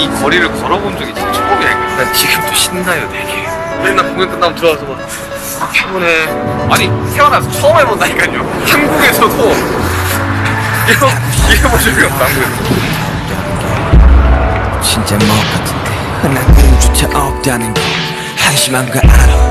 이 거리를 걸어본 적이 진짜 처음이야. 난 지금도 신나요, 되게. 맨날 공연 끝나면 들어와서 막 피곤해. 아니 태어나서 처음 해본다니까요. 한국에서도 이거 이거 뭐 본 적이 없다. 한국에서. 진짜 뭐 같은데 난 꿈조차 없다는 게 한심한 거 알아